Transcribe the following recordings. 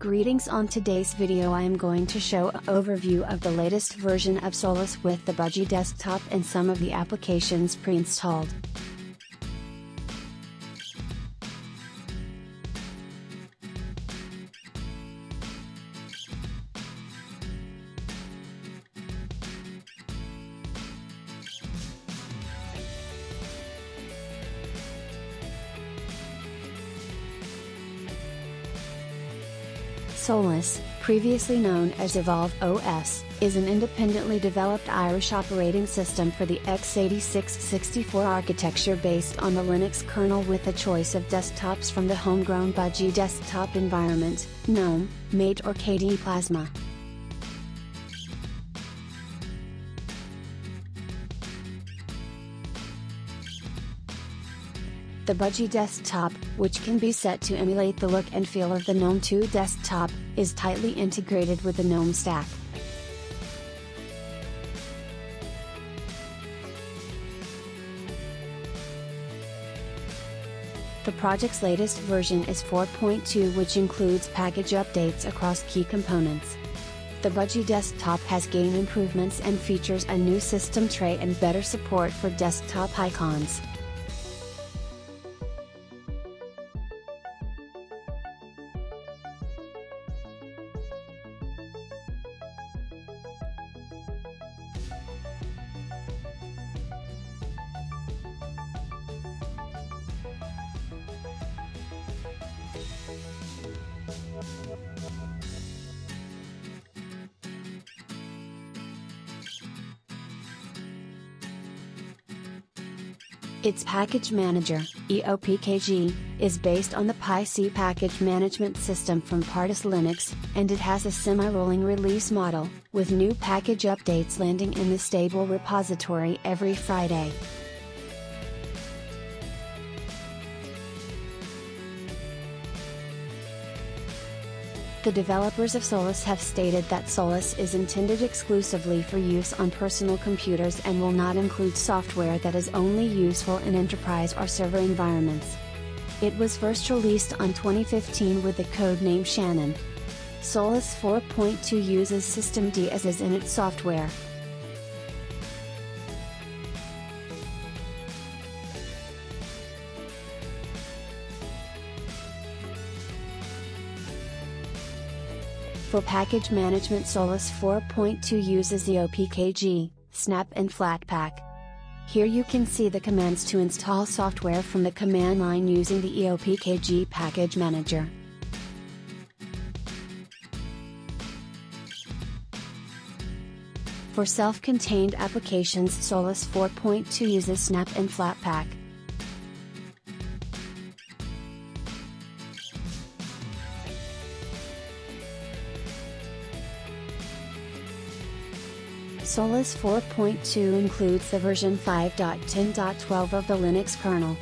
Greetings on today's video I am going to show an overview of the latest version of Solus with the Budgie desktop and some of the applications pre-installed. Solus, previously known as Evolve OS, is an independently developed Irish operating system for the x86-64 architecture based on the Linux kernel with a choice of desktops from the homegrown Budgie desktop environment, GNOME, Mate or KDE Plasma. The Budgie desktop, which can be set to emulate the look and feel of the GNOME 2 desktop, is tightly integrated with the GNOME stack. The project's latest version is 4.2 which includes package updates across key components. The Budgie desktop has gained improvements and features a new system tray and better support for desktop icons. Its package manager, EOPKG, is based on the PiSi package management system from Pardus Linux, and it has a semi-rolling release model, with new package updates landing in the stable repository every Friday. The developers of Solus have stated that Solus is intended exclusively for use on personal computers and will not include software that is only useful in enterprise or server environments. It was first released on 2015 with the codename Shannon. Solus 4.2 uses systemd as is in its software. For package management Solus 4.2 uses the OPKG, Snap and Flatpak. Here you can see the commands to install software from the command line using the EOPKG package manager. For self-contained applications Solus 4.2 uses Snap and Flatpak. Solus 4.2 includes the version 5.10.12 of the Linux kernel.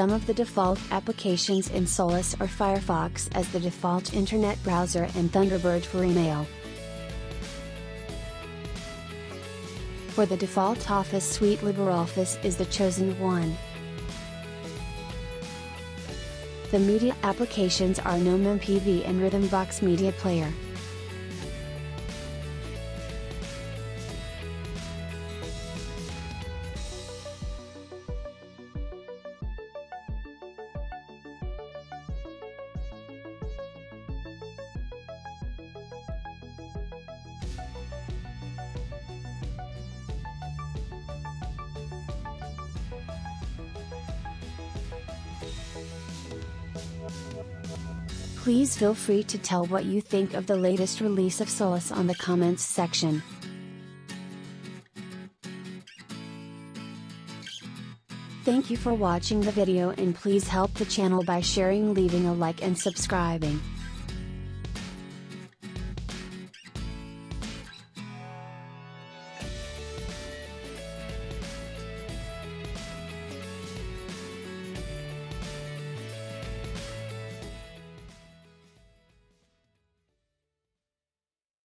Some of the default applications in Solus are Firefox as the default internet browser and Thunderbird for email. For the default Office suite LibreOffice is the chosen one. The media applications are GNOME MPV and Rhythmbox Media Player. Please feel free to tell what you think of the latest release of Solus on the comments section. Thank you for watching the video and please help the channel by sharing leaving a like and subscribing.